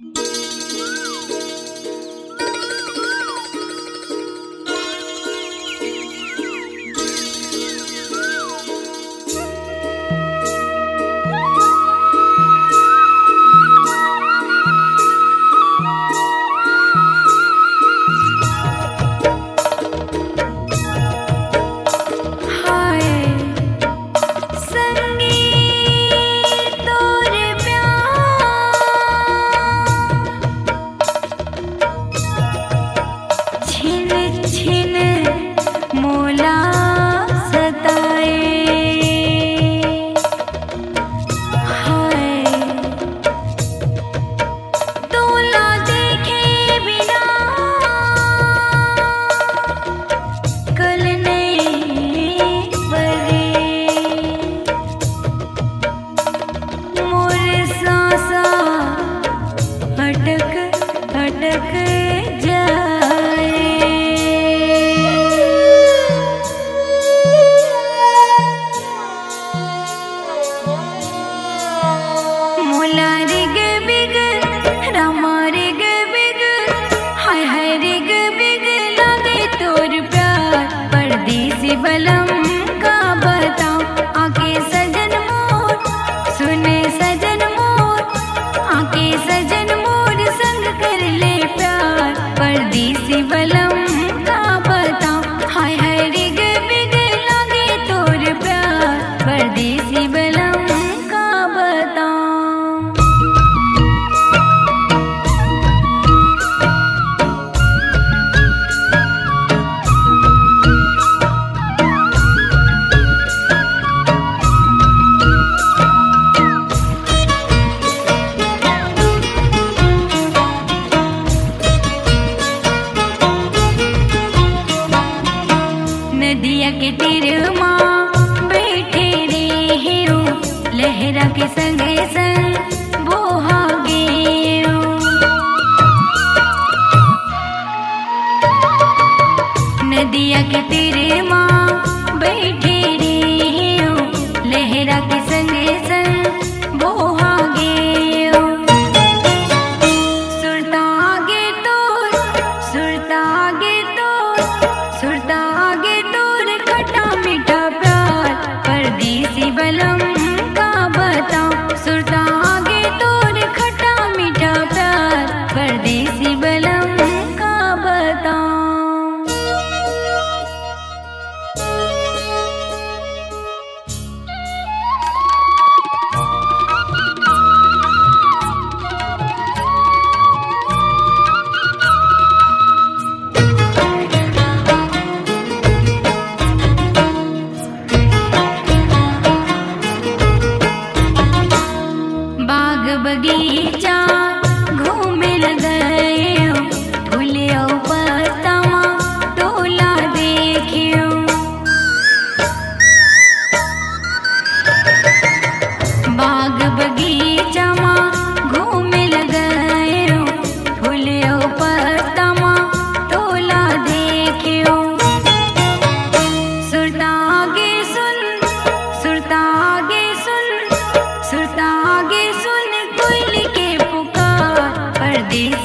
Música சிவலம் नदिया के तेरे विचार घूमे न